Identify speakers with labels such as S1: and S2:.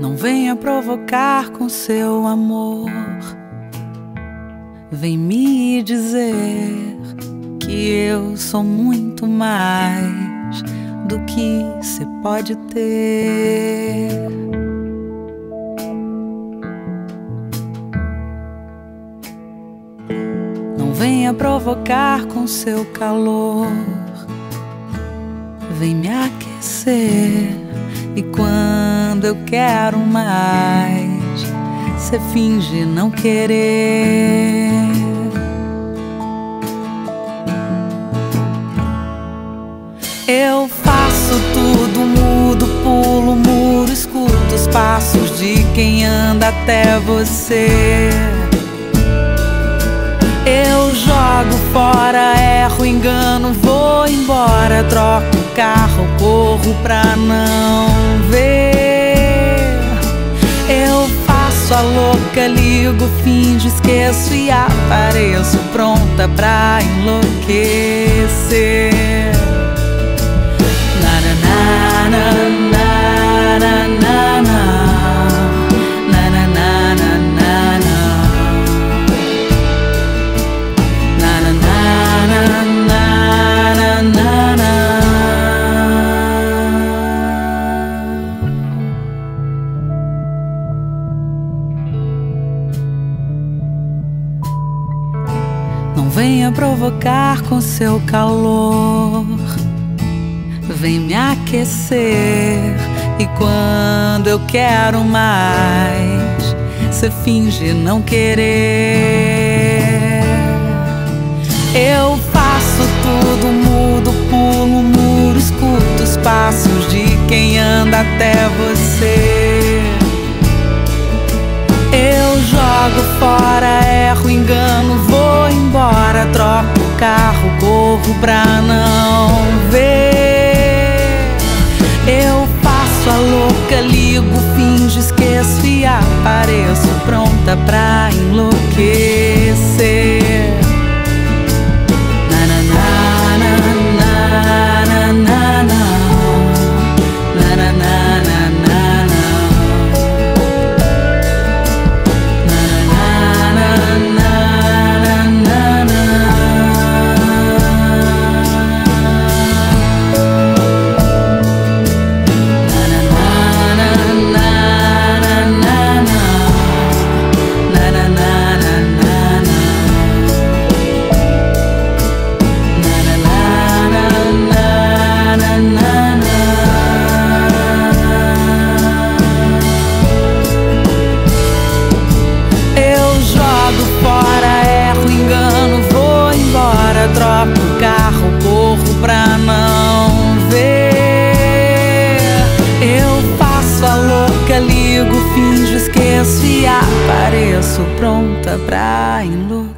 S1: Não venha provocar com seu amor. Vem me dizer que eu sou muito mais do que você pode ter. Não venha provocar com seu calor. Vem me aquecer. E quando eu quero mais, você finge não querer. Eu faço tudo, mudo, pulo, muro, escuto os passos de quem anda até você. Eu jogo fora, erro, engano, vou embora, troco o carro, corro pra não louca, ligo, finjo, esqueço e apareço pronta pra enlouquecer. Venha provocar com seu calor. Vem me aquecer. E quando eu quero mais, você finge não querer. Eu faço tudo, mudo, pulo, muro, escuto os passos de quem anda até você. Eu jogo fora, erro, engano, pra não ver. Eu faço a louca, ligo, finjo, esqueço e apareço pronta pra enlouquecer. Apareço pronta pra enlouquecer.